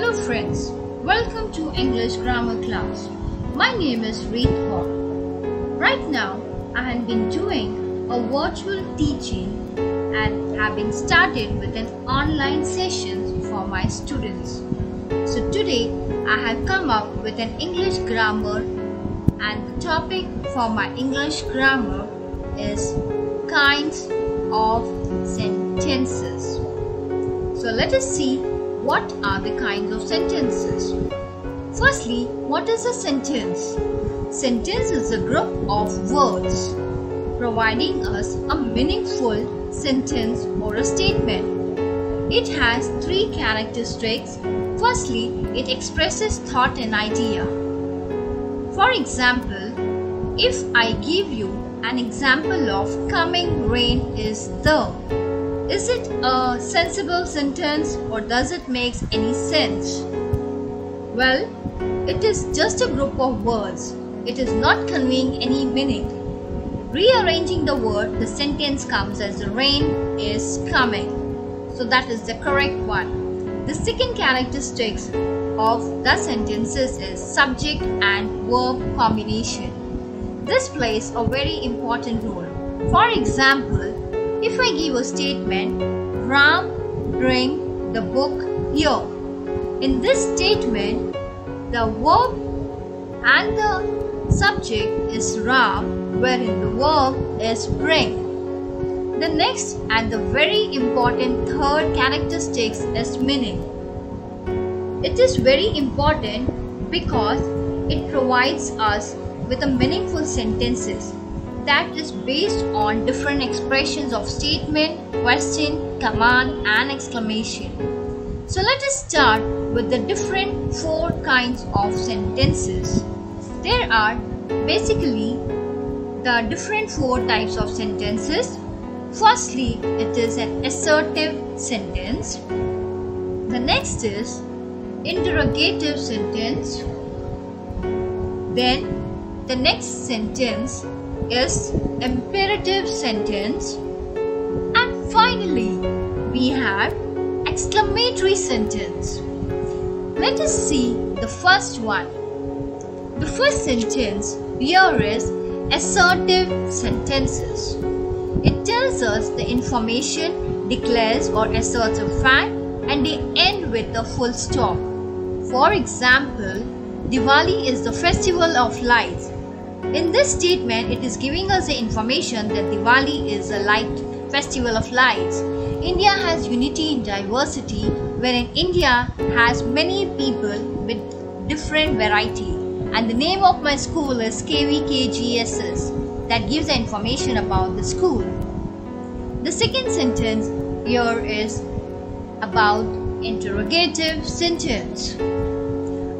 Hello friends, welcome to English grammar class. My name is Reet Kaur. Right now, I have been doing a virtual teaching and have been started with an online session for my students. So today, I have come up with an English grammar and the topic for my English grammar is kinds of sentences. So let us see what are the kinds of sentences. Firstly, what is a sentence? Sentence is a group of words providing us a meaningful sentence or a statement. It has three characteristics. Firstly, it expresses thought and idea. For example, if I give you an example of coming rain is the is it a sensible sentence or does it make any sense? Well, it is just a group of words. It is not conveying any meaning. Rearranging the word, the sentence comes as the rain is coming. So that is the correct one. The second characteristic of the sentences is subject and verb combination. This plays a very important role. For example, if I give a statement, Ram bring the book here. In this statement, the verb and the subject is Ram, wherein the verb is bring. The next and the very important third characteristics is meaning. It is very important because it provides us with a meaningful sentences that is based on different expressions of statement, question, command and exclamation. So let us start with the different four kinds of sentences. There are basically the different four types of sentences. Firstly, it is an assertive sentence. The next is interrogative sentence. Then the next sentence is imperative sentence and finally we have exclamatory sentence. Let us see the first one. The first sentence here is assertive sentences. It tells us the information, declares or asserts a fact and they end with a full stop. For example, Diwali is the festival of lights in this statement, it is giving us the information that Diwali is a light festival of lights. India has unity in diversity, wherein India has many people with different variety. And the name of my school is KVKGSS. That gives the information about the school. The second sentence here is about interrogative sentence.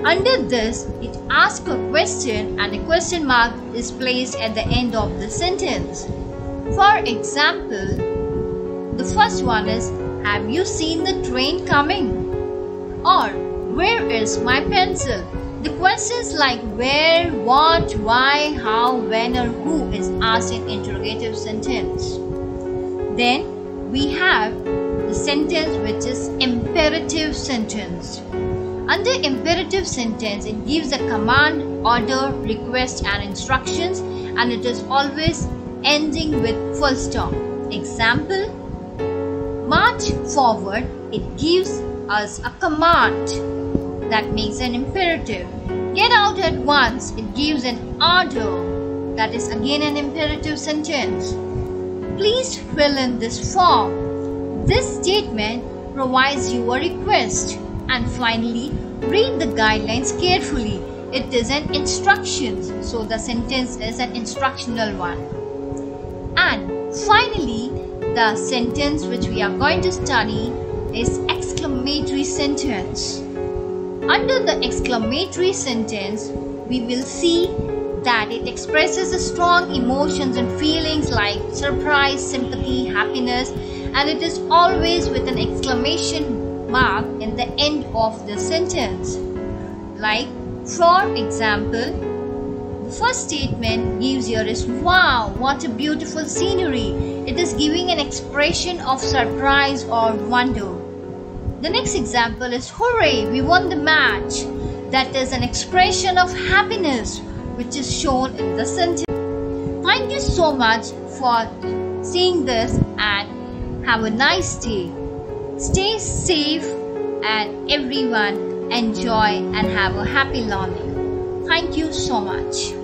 Under this, it asks a question and a question mark is placed at the end of the sentence. For example, the first one is Have you seen the train coming? Or Where is my pencil? The questions like where, what, why, how, when, or who is asked in interrogative sentence. Then we have the sentence which is imperative sentence. Under imperative sentence, it gives a command, order, request and instructions and it is always ending with full stop. Example, march forward, it gives us a command that makes an imperative. Get out at once, it gives an order that is again an imperative sentence. Please fill in this form. This statement provides you a request and finally, read the guidelines carefully. It is an instructions, so the sentence is an instructional one. And finally, the sentence which we are going to study is exclamatory sentence. Under the exclamatory sentence, we will see that it expresses strong emotions and feelings like surprise, sympathy, happiness, and it is always with an exclamation mark in the end of the sentence. Like, for example, the first statement gives your is wow, what a beautiful scenery. It is giving an expression of surprise or wonder. The next example is hooray, we won the match. That is an expression of happiness which is shown in the sentence. Thank you so much for seeing this and have a nice day. Stay safe and everyone enjoy and have a happy learning. Thank you so much.